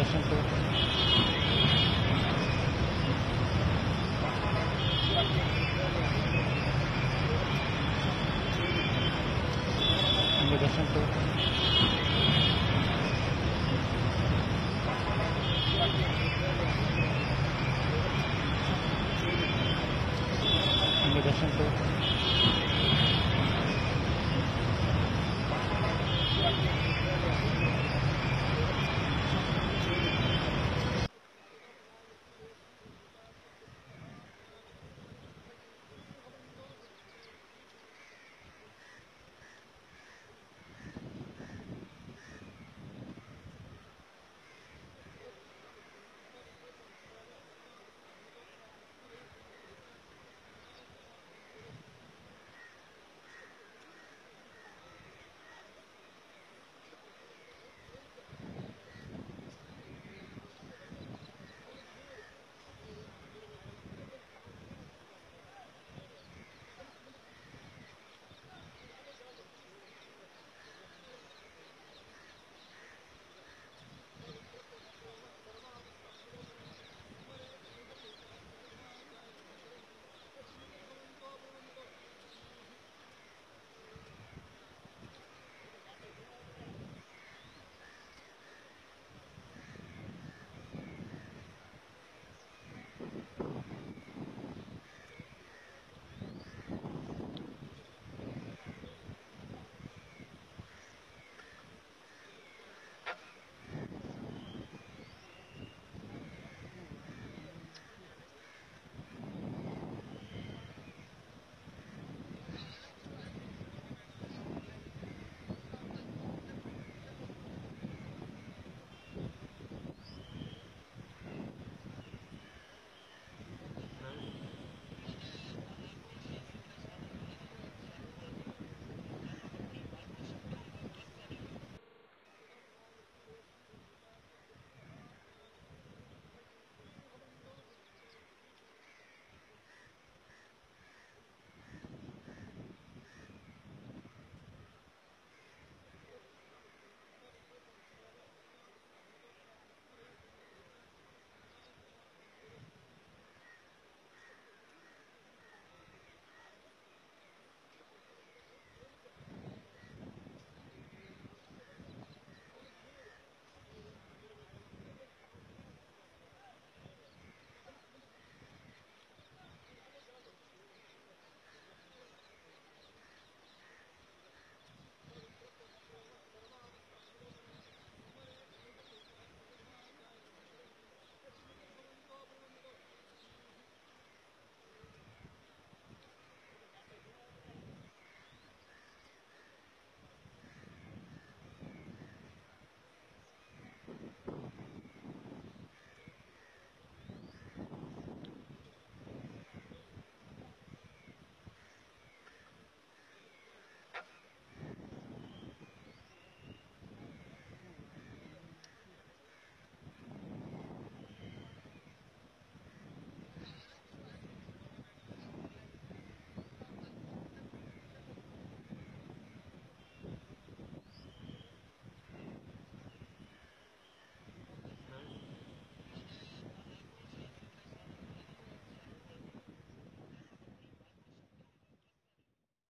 Question two. Question two. Question two.